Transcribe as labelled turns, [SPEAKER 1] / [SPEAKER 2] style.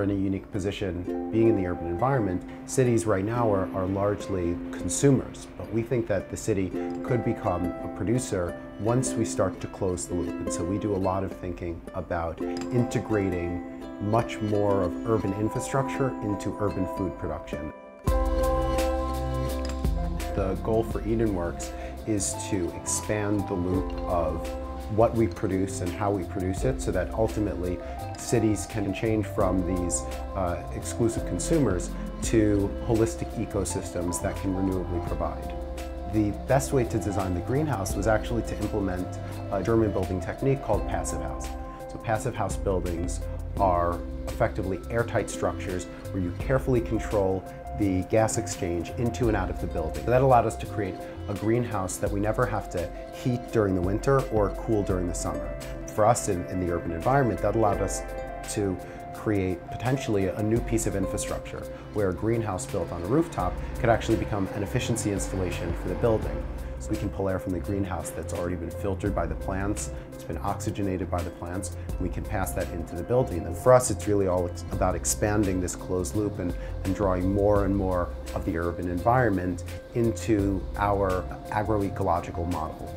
[SPEAKER 1] we're in a unique position being in the urban environment. Cities right now are, are largely consumers, but we think that the city could become a producer once we start to close the loop. And so we do a lot of thinking about integrating much more of urban infrastructure into urban food production. The goal for EdenWorks is to expand the loop of what we produce and how we produce it so that ultimately cities can change from these uh, exclusive consumers to holistic ecosystems that can renewably provide. The best way to design the greenhouse was actually to implement a German building technique called passive house. So passive house buildings are effectively airtight structures where you carefully control the gas exchange into and out of the building. That allowed us to create a greenhouse that we never have to heat during the winter or cool during the summer. For us in, in the urban environment, that allowed us to create potentially a new piece of infrastructure where a greenhouse built on a rooftop could actually become an efficiency installation for the building. So we can pull air from the greenhouse that's already been filtered by the plants, it's been oxygenated by the plants, and we can pass that into the building. And for us, it's really all about expanding this closed loop and, and drawing more and more of the urban environment into our agroecological model.